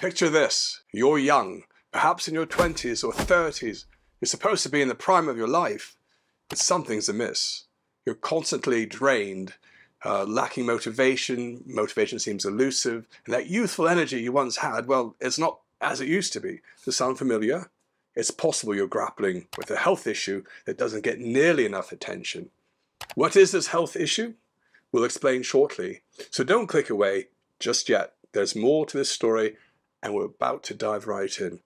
Picture this you're young, perhaps in your 20s or 30s. You're supposed to be in the prime of your life, but something's amiss. You're constantly drained, uh, lacking motivation. Motivation seems elusive. And that youthful energy you once had, well, it's not as it used to be. Does sound familiar? It's possible you're grappling with a health issue that doesn't get nearly enough attention. What is this health issue? We'll explain shortly. So don't click away just yet. There's more to this story, and we're about to dive right in.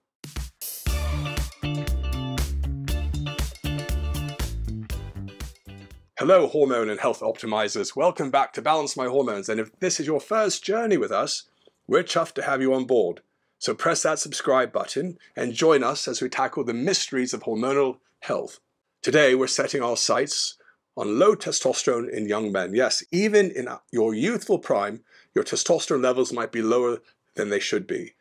Hello, hormone and health optimizers. Welcome back to Balance My Hormones. And if this is your first journey with us, we're chuffed to have you on board. So press that subscribe button and join us as we tackle the mysteries of hormonal health. Today, we're setting our sights on low testosterone in young men. Yes, even in your youthful prime, your testosterone levels might be lower than they should be.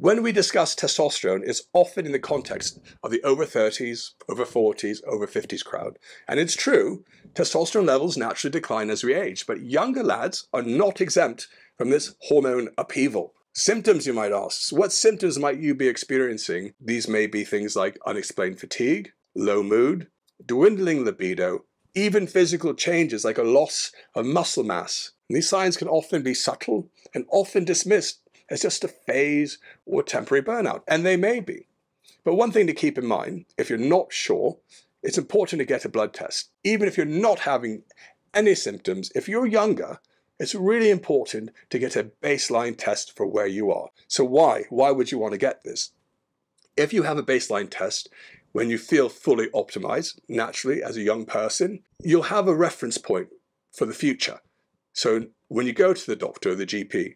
When we discuss testosterone, it's often in the context of the over 30s, over 40s, over 50s crowd. And it's true, testosterone levels naturally decline as we age, but younger lads are not exempt from this hormone upheaval. Symptoms, you might ask. What symptoms might you be experiencing? These may be things like unexplained fatigue, low mood, dwindling libido, even physical changes like a loss of muscle mass. And these signs can often be subtle and often dismissed as just a phase or temporary burnout, and they may be. But one thing to keep in mind if you're not sure, it's important to get a blood test. Even if you're not having any symptoms, if you're younger, it's really important to get a baseline test for where you are. So, why? Why would you want to get this? If you have a baseline test when you feel fully optimized, naturally, as a young person, you'll have a reference point for the future. So, when you go to the doctor the GP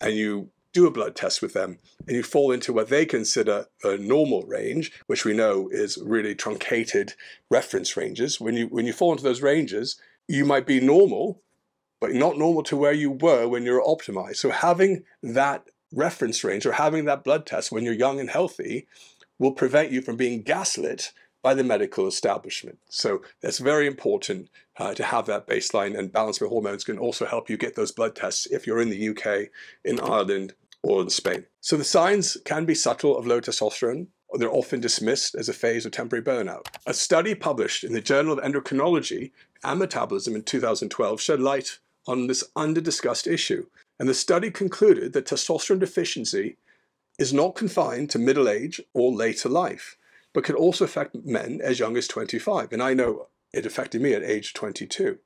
and you do a blood test with them and you fall into what they consider a normal range, which we know is really truncated reference ranges. When you when you fall into those ranges, you might be normal, but not normal to where you were when you're optimized. So having that reference range or having that blood test when you're young and healthy will prevent you from being gaslit by the medical establishment. So that's very important uh, to have that baseline and balance your hormones can also help you get those blood tests if you're in the UK, in Ireland, or in Spain. So the signs can be subtle of low testosterone. They're often dismissed as a phase of temporary burnout. A study published in the Journal of Endocrinology and Metabolism in 2012 shed light on this under-discussed issue. And the study concluded that testosterone deficiency is not confined to middle age or later life, but can also affect men as young as 25. And I know it affected me at age 22.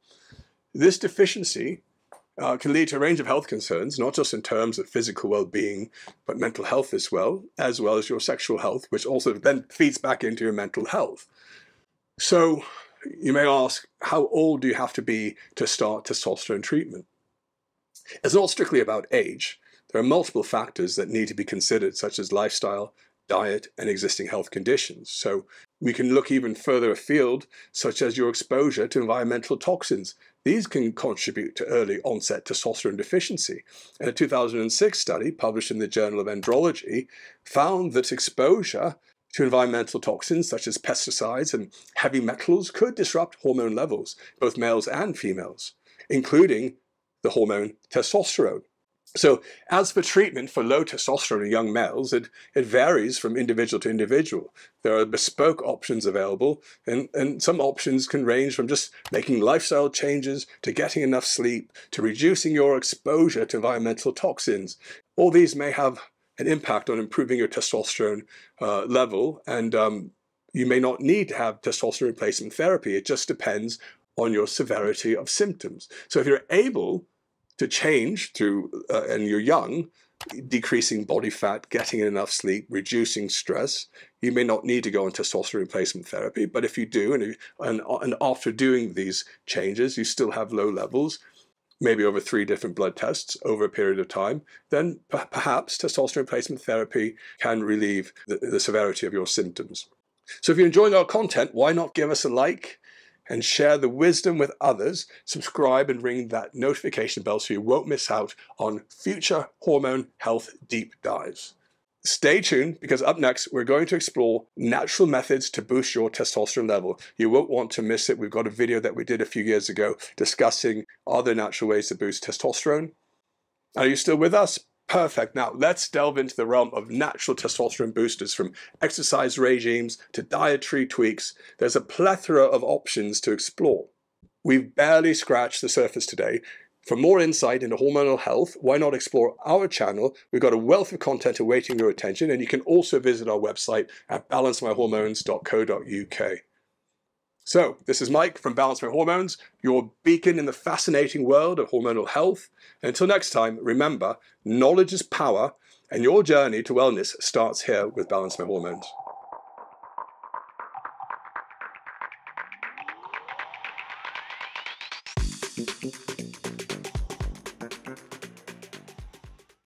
This deficiency uh, can lead to a range of health concerns, not just in terms of physical well-being, but mental health as well, as well as your sexual health, which also then feeds back into your mental health. So you may ask, how old do you have to be to start testosterone treatment? It's not strictly about age. There are multiple factors that need to be considered, such as lifestyle, diet, and existing health conditions. So we can look even further afield, such as your exposure to environmental toxins. These can contribute to early onset testosterone deficiency. And a 2006 study published in the Journal of Andrology found that exposure to environmental toxins such as pesticides and heavy metals could disrupt hormone levels, both males and females, including the hormone testosterone. So, as for treatment for low testosterone in young males, it, it varies from individual to individual. There are bespoke options available, and, and some options can range from just making lifestyle changes to getting enough sleep to reducing your exposure to environmental toxins. All these may have an impact on improving your testosterone uh, level, and um, you may not need to have testosterone replacement therapy. It just depends on your severity of symptoms. So if you're able to change through, uh, and you're young, decreasing body fat, getting enough sleep, reducing stress, you may not need to go on testosterone replacement therapy. But if you do, and, and, and after doing these changes, you still have low levels, maybe over three different blood tests over a period of time, then perhaps testosterone replacement therapy can relieve the, the severity of your symptoms. So if you're enjoying our content, why not give us a like and share the wisdom with others? Subscribe and ring that notification bell so you won't miss out on future hormone health deep dives. Stay tuned because up next, we're going to explore natural methods to boost your testosterone level. You won't want to miss it. We've got a video that we did a few years ago discussing other natural ways to boost testosterone. Are you still with us? Perfect. Now let's delve into the realm of natural testosterone boosters from exercise regimes to dietary tweaks. There's a plethora of options to explore. We've barely scratched the surface today. For more insight into hormonal health, why not explore our channel? We've got a wealth of content awaiting your attention, and you can also visit our website at balancemyhormones.co.uk. So, this is Mike from Balance My Hormones, your beacon in the fascinating world of hormonal health. And until next time, remember knowledge is power, and your journey to wellness starts here with Balance My Hormones.